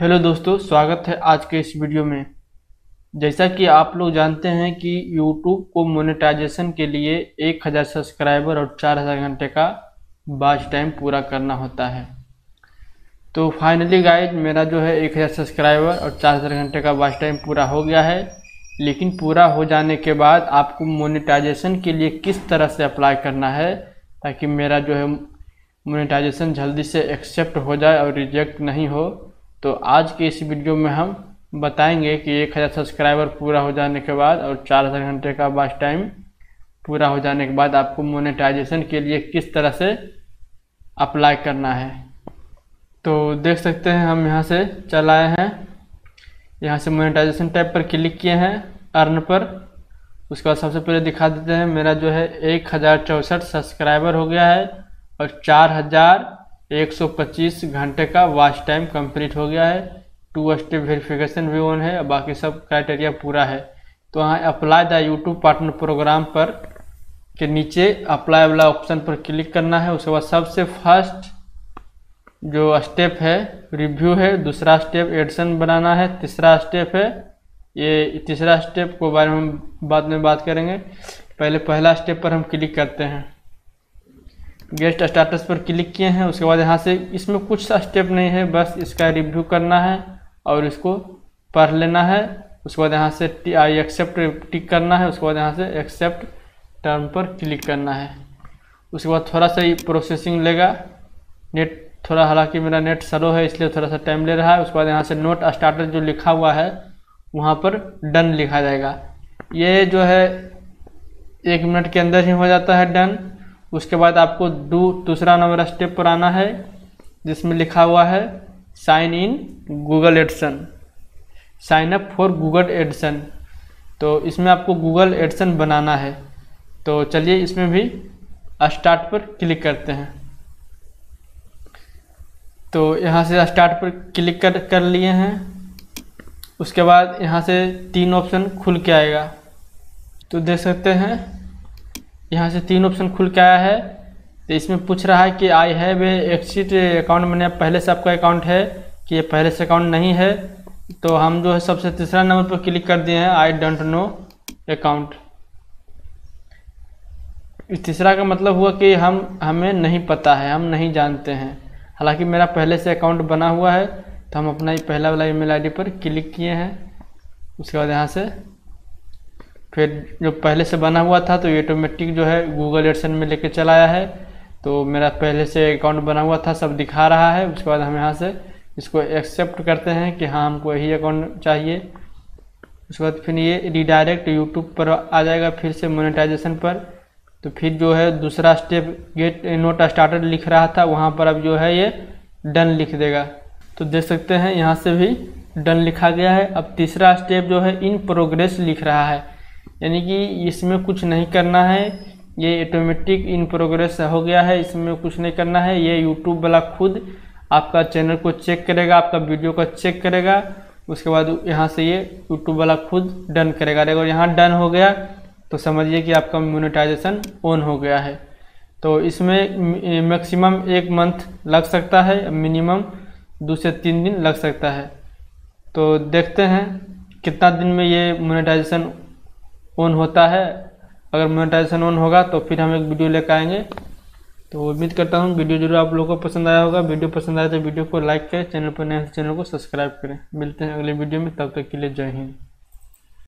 Hello दोस्तों, स्वागत है आज के इस वीडियो में। जैसा कि आप लोग जानते हैं कि YouTube को मोनेटाइजेशन के लिए 1000 सब्सक्राइबर और 4000 घंटे का बाच टाइम पूरा करना होता है। तो फाइनली गाइज़ मेरा जो है 1000 सब्सक्राइबर और 4000 घंटे का बाच टाइम पूरा हो गया है। लेकिन पूरा हो जाने के बाद आपको मोनेटाइजेशन के लिए किस तरह से अप्लाई करना है, ताकि मेरा जो है मोनेटाइजेशन जल्दी से एक्सेप्ट हो जाए और रिजेक्ट नहीं हो। तो आज के इस वीडियो में हम बताएँगे कि एक हज़ार सब्सक्राइबर पूरा हो जाने के बाद और चार हज़ार घंटे का बास टाइम पूरा हो जाने के बाद आपको मोनेटाइजेशन के लिए किस तरह से अप्लाई करना है। तो देख सकते हैं, हम यहाँ से चलाए हैं। यहाँ से मोनेटाइजेशन टैब पर क्लिक किए हैं अर्न पर। उसके बाद सबसे पहले दिखा देते हैं, मेरा जो है एक हज़ार चौंसठ सब्सक्राइबर हो गया है और चार हज़ार 125 घंटे का वॉच टाइम कंप्लीट हो गया है। टू स्टेप वेरिफिकेशन भी ऑन है, बाकी सब क्राइटेरिया पूरा है। तो यहाँ apply the YouTube partner program पर के नीचे अप्लाई वाला ऑप्शन पर क्लिक करना है। उसके बाद सबसे फ़र्स्ट जो स्टेप है रिव्यू है, दूसरा स्टेप एडिशन बनाना है, तीसरा स्टेप है। ये तीसरा स्टेप को बारे में बाद में बात करेंगे। पहले पहला स्टेप पर हम क्लिक करते हैं। गेस्ट स्टाटस पर क्लिक किए हैं, उसके बाद यहाँ से इसमें कुछ सा स्टेप नहीं है, बस इसका रिव्यू करना है और इसको पढ़ लेना है। उसके बाद यहाँ से आई एक्सेप्ट टिक करना है, उसके बाद यहाँ से एक्सेप्ट टर्म पर क्लिक करना है। उसके बाद थोड़ा सा प्रोसेसिंग लेगा। नेट थोड़ा, हालाँकि मेरा नेट स्लो है, इसलिए थोड़ा सा टाइम ले रहा है। उसके बाद यहाँ से नोट स्टार्टर जो लिखा हुआ है, वहाँ पर डन लिखा जाएगा। ये जो है, एक मिनट के अंदर ही हो जाता है डन उसके बाद आपको दू दूसरा नंबर स्टेप पर आना है, जिसमें लिखा हुआ है sign in Google AdSense sign up for Google AdSense तो इसमें आपको गूगल एडसन बनाना है। तो चलिए इसमें भी स्टार्ट पर क्लिक करते हैं। तो यहाँ से स्टार्ट पर क्लिक कर कर लिए हैं। उसके बाद यहाँ से तीन ऑप्शन खुल के आएगा। तो देख सकते हैं यहाँ से तीन ऑप्शन खुल के आया है। तो इसमें पूछ रहा है कि I have a exit account मैंने पहले से आपका अकाउंट है कि ये पहले से अकाउंट नहीं है। तो हम जो है सबसे तीसरा नंबर पर क्लिक कर दिए हैं आई डोंट नो अकाउंट तीसरा का मतलब हुआ कि हम, हमें नहीं पता है, हम नहीं जानते हैं। हालाँकि मेरा पहले से अकाउंट बना हुआ है तो हम अपना ही पहला वाला ईमेल आईडी पर क्लिक किए हैं। उसके बाद यहाँ से फिर जो पहले से बना हुआ था तो ये ऑटोमेटिक जो है गूगल एडसन में लेके चला आया है। तो मेरा पहले से अकाउंट बना हुआ था, सब दिखा रहा है। उसके बाद हम यहाँ से इसको एक्सेप्ट करते हैं कि हाँ हमको यही अकाउंट चाहिए। उसके बाद फिर ये रिडायरेक्ट यूट्यूब पर आ जाएगा फिर से मोनेटाइजेशन पर। तो फिर जो है दूसरा स्टेप गेट नोट स्टार्टर लिख रहा था, वहाँ पर अब जो है ये डन लिख देगा। तो देख सकते हैं, यहाँ से भी डन लिखा गया है। अब तीसरा स्टेप जो है इन प्रोग्रेस लिख रहा है। यानी कि इसमें कुछ नहीं करना है। ये ऑटोमेटिक इन प्रोग्रेस हो गया है, इसमें कुछ नहीं करना है। ये यूट्यूब वाला खुद आपका चैनल को चेक करेगा, आपका वीडियो को चेक करेगा। उसके बाद यहाँ से ये यूट्यूब वाला खुद डन करेगा। अगर यहाँ डन हो गया तो समझिए कि आपका मोनेटाइजेशन ऑन हो गया है। तो इसमें मैक्सिमम एक मंथ लग सकता है मिनिमम दो से तीन दिन लग सकता है। तो देखते हैं कितना दिन में ये मोनेटाइजेशन ऑन होता है, अगर मोनेटाइजेशन ऑन होगा तो फिर हम एक वीडियो लेकर आएँगे। तो उम्मीद करता हूँ वीडियो ज़रूर आप लोगों को पसंद आया होगा। वीडियो पसंद आया तो वीडियो को लाइक करें चैनल पर नए चैनल को सब्सक्राइब करें। मिलते हैं अगले वीडियो में, तब तक के लिए जय हिंद।